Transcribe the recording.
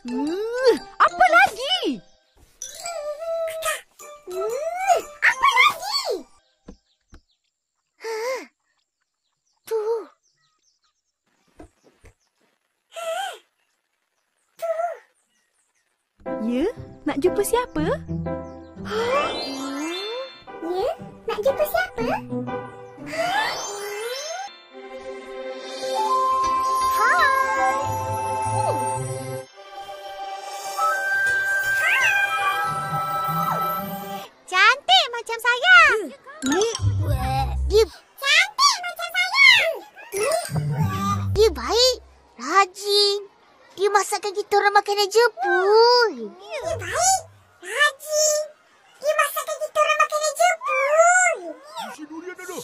Hmm, apa lagi? Hmm, apa lagi? Ha, tu. Ya, nak jumpa siapa? Ha? Ya, nak jumpa siapa? Masakan kita orang makan aja pun. Ya, baik. Rajin. Dia masakan kita orang makan aja pun. Si durian dulu.